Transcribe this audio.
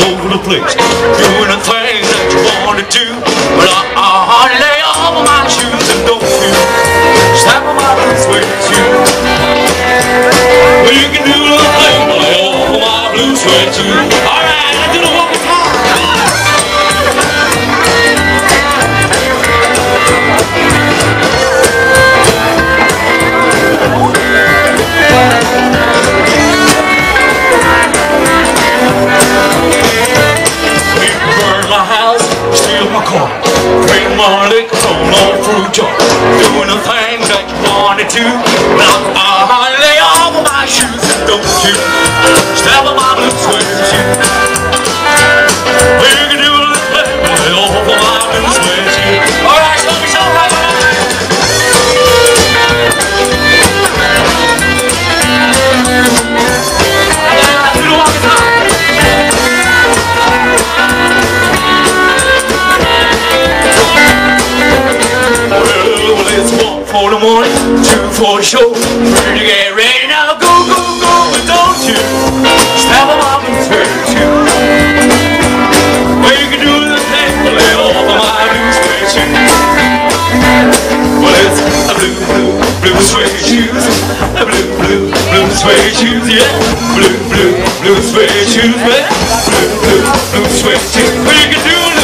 the place, doing the things that you want to do. But I, I lay off my shoes and don't you step on my blue suede shoes. Well, you can do the thing, but lay off my blue suede shoes. All right, I do the one more time. People through. Doing the things that you wanted to. Now for the morning, two for the show. Three to get ready now, go, go, go, but don't you step on my blue suede shoe. Well, you can do the thing, but lay off of my blue suede shoe. Well, it's a blue, blue, blue suede shoes. A blue, blue, blue suede shoes, yeah. Blue, blue, blue suede shoes, yeah. Blue, blue, blue suede shoes. Well, you can do the